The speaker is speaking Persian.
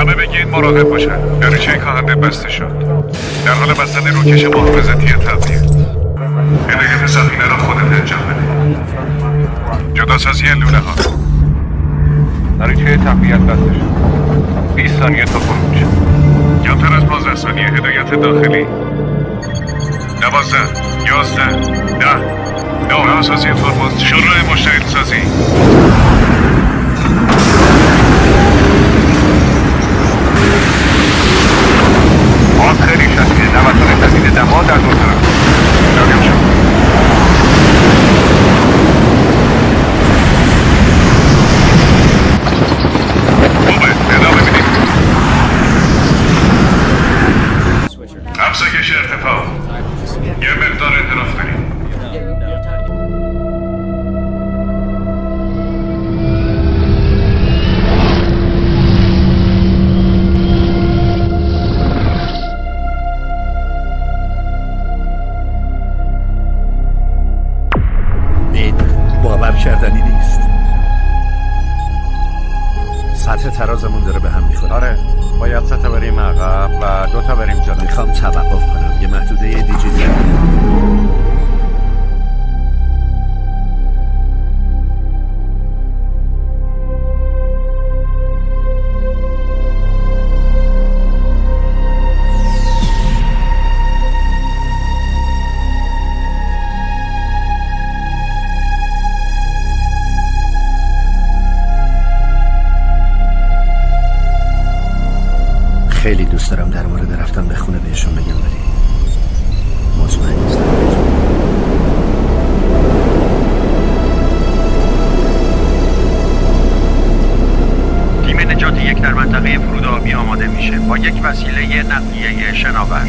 همه بگید مراقب باشن. دریچه کاهنده بسته شد. در حال بستن روکش محافظتی تبدیل. هدایت سفینه را خودت انجام بده. جدا سازی لونه ها. دریچه تقویت بسته شد. 20 ثانیه تا خروج. کمتر از 15 ثانیه هدایت داخلی. دوازده یازده ده. نوع اساسی ترمز شروع مشتعل Target کردنی نیست. سطح ترازمون داره به هم می‌خوره. آره باید سه تا بریم عقب و دو تا بریم جلو. می‌خوام توقف کنم. یه محدوده دیجیتال. خیلی دوست دارم در مورد رفتن به خونه بهشون بگم ولی مطمئن نیستم. تیم نجات یک در منطقه فرود آبی آماده میشه. با یک وسیله نقلیه شناور.